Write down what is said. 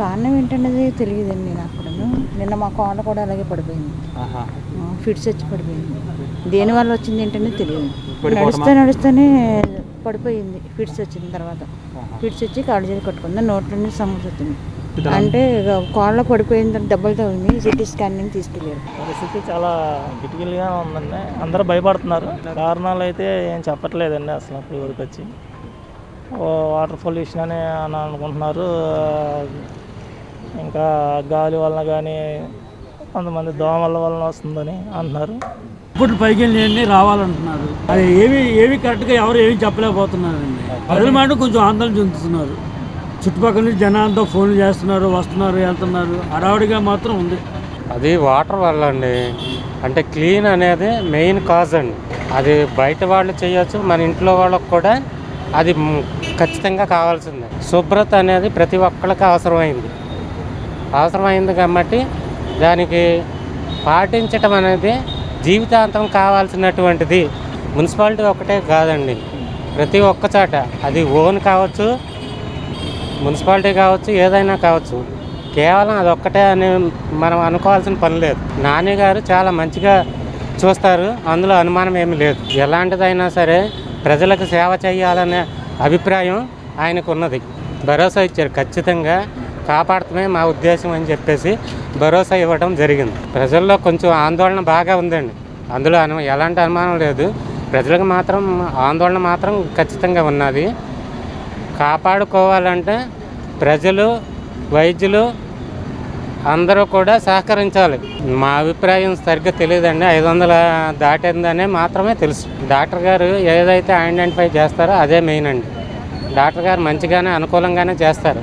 కారణం ఏంటనేది తెలియదండి నాకు. నిన్న మా కోళ్ళ కూడా అలాగే పడిపోయింది. ఫిట్స్ వచ్చి పడిపోయింది. దేనివల్ల వచ్చింది ఏంటనే తెలియదు? నడుస్తే నడుస్తూనే పడిపోయింది ఫిట్స్ వచ్చిన తర్వాత. ఫిట్స్ వచ్చి కాళ్ళు చేతి కట్టుకుంది. నోట్లో నుంచి సమస్య వచ్చింది అంటే కోళ్ళ పడిపోయిన తర్వాత దెబ్బలు తగిలింది. సిటీ స్కానింగ్ తీసుకెళ్ళారు. పరిస్థితి చాలా క్రిటికల్గా ఉందండి. అందరూ భయపడుతున్నారు. కారణాలు అయితే ఏం చెప్పట్లేదండి అసలు ఇప్పుడు వరకు వచ్చి. వాటర్ పొల్యూషన్ అని అని అనుకుంటున్నారు. ఇంకా గాలి వలన కానీ కొంతమంది దోమల వలన వస్తుందని అంటున్నారు. ఇప్పుడు పైకి వెళ్ళి రావాలంటున్నారు. అది ఏమి ఏమి కరెక్ట్గా ఎవరు ఏమి చెప్పలేకపోతున్నారండి. ప్రజల మాట కొంచెం ఆందోళన చెందుతున్నారు. చుట్టుపక్కల నుంచి జనాలతో ఫోన్లు చేస్తున్నారు వస్తున్నారు వెళ్తున్నారు. హడావుడిగా మాత్రం ఉంది. అది వాటర్ వల్ల అండి. అంటే క్లీన్ అనేది మెయిన్ కాజ్ అండి. అది బయట వాళ్ళు చేయొచ్చు మన ఇంట్లో వాళ్ళకు కూడా అది ఖచ్చితంగా కావాల్సిందే. శుభ్రత అనేది ప్రతి ఒక్కరికి అవసరమైంది. అవసరమైంది కాబట్టి దానికి పాటించటం అనేది జీవితాంతం కావాల్సినటువంటిది. మున్సిపాలిటీ ఒకటే కాదండి. ప్రతి ఒక్క చోట అది ఓన్ కావచ్చు మున్సిపాలిటీ కావచ్చు ఏదైనా కావచ్చు. కేవలం అది ఒక్కటే అని మనం అనుకోవాల్సిన పని లేదు. నాని గారు చాలా మంచిగా చూస్తారు. అందులో అనుమానం ఏమీ లేదు. ఎలాంటిదైనా సరే ప్రజలకు సేవ చేయాలనే అభిప్రాయం ఆయనకు ఉన్నది భరోసా ఇచ్చారు ఖచ్చితంగా. కాపాడటమే మా ఉద్దేశం అని చెప్పేసి భరోసా ఇవ్వడం జరిగింది. ప్రజల్లో కొంచెం ఆందోళన బాగా ఉందండి. అందులో అను ఎలాంటి అనుమానం లేదు. ప్రజలకు మాత్రం ఆందోళన మాత్రం ఖచ్చితంగా ఉన్నది. కాపాడుకోవాలంటే ప్రజలు వైద్యులు అందరూ కూడా సహకరించాలి. మా అభిప్రాయం సరిగ్గా తెలియదండి. ఐదు వందల దాటిందనే మాత్రమే తెలుసు. డాక్టర్ గారు ఏదైతే ఐడెంటిఫై చేస్తారో అదే మెయిన్ అండి. డాక్టర్ గారు మంచిగానే అనుకూలంగానే చేస్తారు.